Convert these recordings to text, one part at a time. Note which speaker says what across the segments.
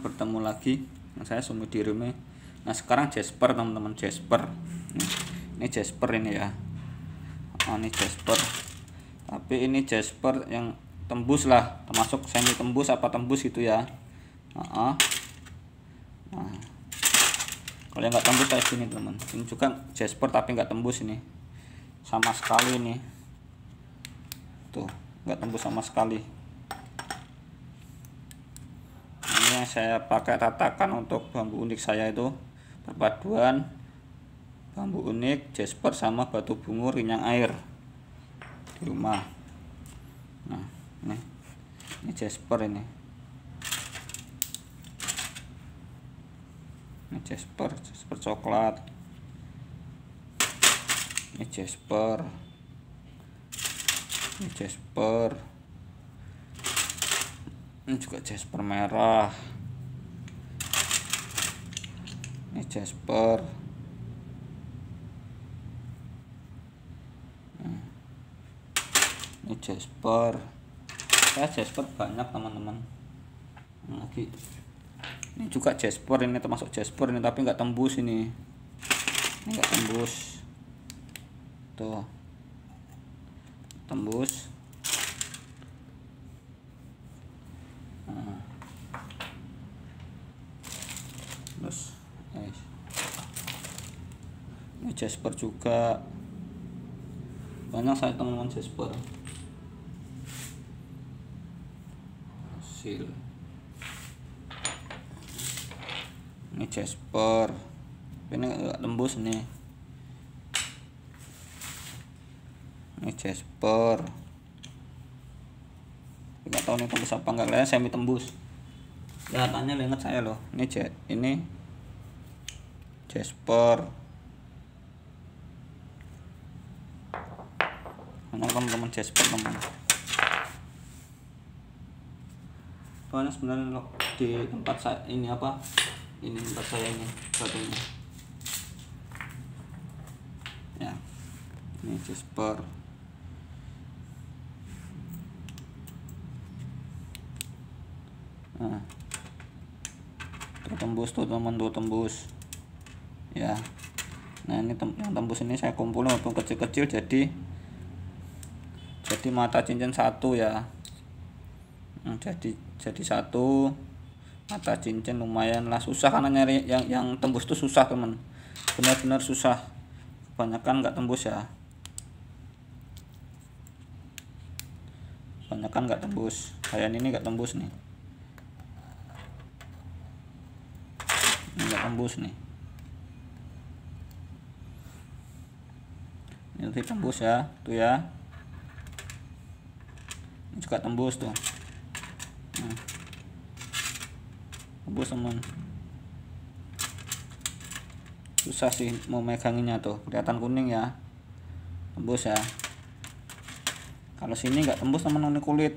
Speaker 1: bertemu lagi. Nah, saya Sumi Dirime nah sekarang Jasper teman-teman. Jasper. Ini Jasper ini ya. Oh, ini Jasper. Tapi ini Jasper yang tembus lah. Termasuk semi tembus apa tembus itu ya. Uh -uh. nah. Kalau yang nggak tembus kayak gini teman. Ini juga Jasper tapi nggak tembus ini. Sama sekali ini. Tuh nggak tembus sama sekali ini yang saya pakai tatakan untuk bambu unik saya itu. Perpaduan bambu unik jasper sama batu bungur rinyang air di rumah. Nah ini ini jasper ini. Ini jasper jasper coklat. Ini jasper. Ini jasper. Ini juga jasper merah ini jasper. Hmm. ini jasper. Ya jasper banyak teman-teman. Lagi. Ini juga jasper ini termasuk jasper ini tapi nggak tembus ini. Ini nggak tembus. Tuh. Tembus nah. terus guys ini jasper juga. Banyak saya teman-teman jasper. Hasil. Ini jasper. Ini enggak tembus nih ini jasper. Nggak tahu nih tembus apa enggak kalian semi tembus kelihatannya ingat saya loh. Ini jet ini jasper banyak teman-teman jasper teman. Soalnya sebenarnya di tempat saya ini apa? Ini tempat saya ini batunya ya ini jasper. Nah. Tuh tembus tuh teman tuh tembus. Ya. Nah ini tem yang tembus ini saya kumpulin waktu kecil-kecil jadi jadi mata cincin satu ya. Nah, jadi jadi satu. Mata cincin lumayan lah. Susah karena nyari yang yang tembus tuh susah teman benar-benar susah. Kebanyakan nggak tembus ya. Kebanyakan nggak tembus. Kayak ini nggak tembus nih. Nggak tembus nih. Ini tembus ya. Tuh ya juga tembus tuh. Nah. tembus teman. Susah sih mau meganginya tuh. Kelihatan kuning ya. Tembus ya. Kalau sini nggak tembus teman ini kulit.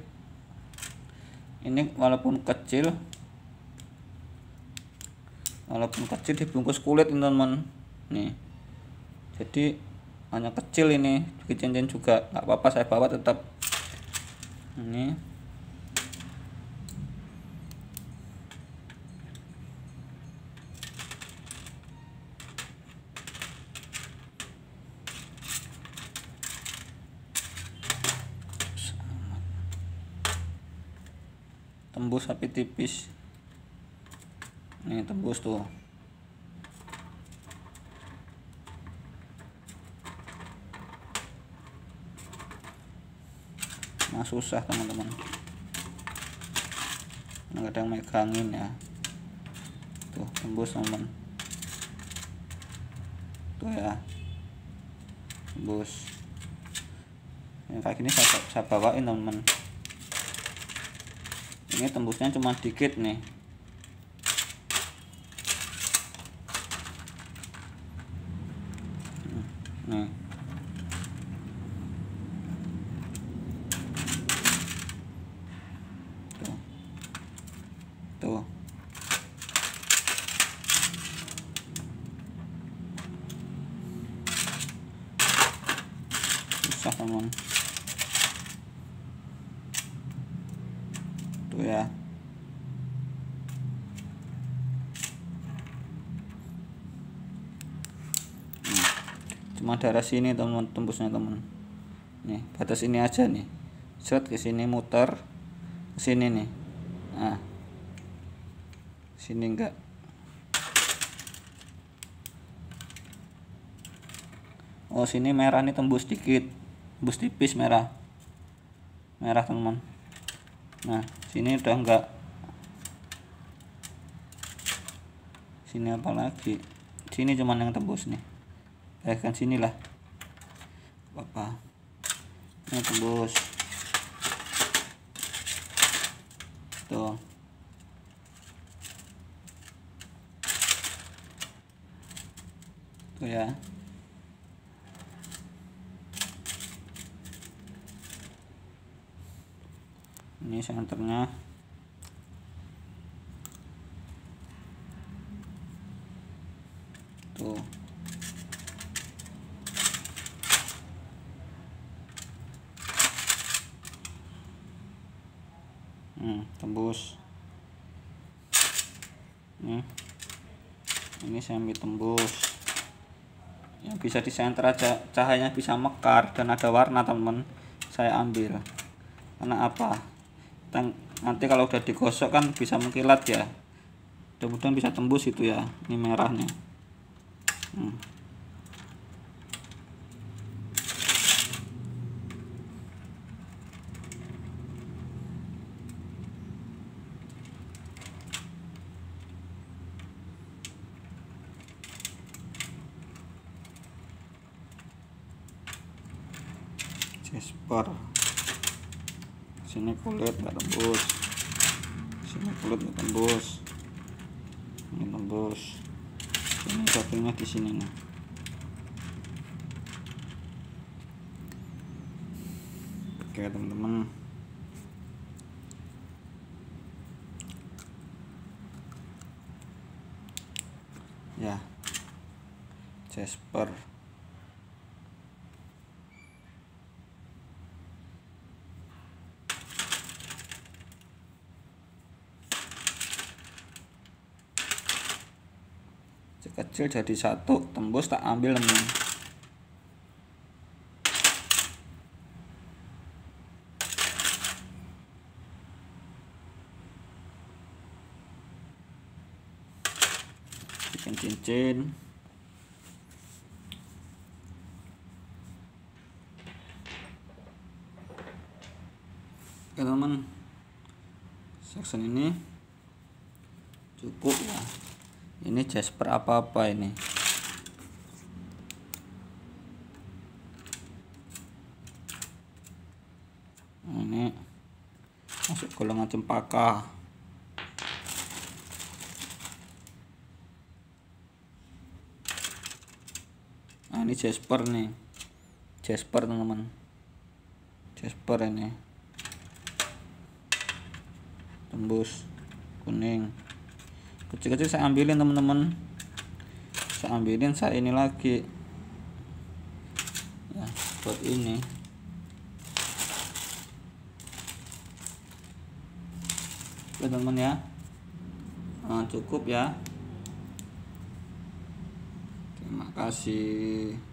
Speaker 1: Ini walaupun kecil walaupun kecil dibungkus kulit teman-teman nih. Jadi hanya kecil ini cincin juga. Nggak apa-apa saya bawa tetap ini. Tembus tapi tipis. Ini tembus tuh nah susah teman-teman. Kadang megangin ya. Tuh tembus teman tuh ya. Tembus. Yang kayak gini saya, saya bawain teman-teman. Ini tembusnya cuma dikit nih Tuh. Susah teman. Tuh ya. Nah, cuma daerah sini teman tembusnya teman nih batas ini aja nih set ke sini muter ke sini nih nah sini enggak? Oh sini merah nih tembus dikit. Tembus tipis merah. Merah teman nah sini udah enggak. Sini apa lagi? Sini cuman yang tembus nih. Kan sini lah. Apa ini tembus. Tuh ya. Ini senternya. Tuh. Hmm, tembus. Ini saya ambil tembus bisa disenter aja. Cahayanya bisa mekar dan ada warna teman. Saya ambil. Karena apa? Nanti kalau udah digosok kan bisa mengkilat ya. Mudah-mudahan bisa tembus itu ya ini merahnya. Hmm. Sini kulit nggak tembus. Sini kulit nggak tembus. Ini tembus. Ini dagingnya di sini nih oke teman-teman. Ya. Jasper kecil jadi satu tembus tak ambil teman bikin cincin. Oke teman section ini cukup ya ini jasper apa-apa ini? Ini masuk golongan cempaka. Nah ini jasper nih. Jasper teman-teman. Jasper ini. Tembus kuning kecil-kecil saya ambilin teman-teman. Saya ambilin saya ini lagi. Ya buat ini. Oke teman ya. Nah, cukup ya. Terima kasih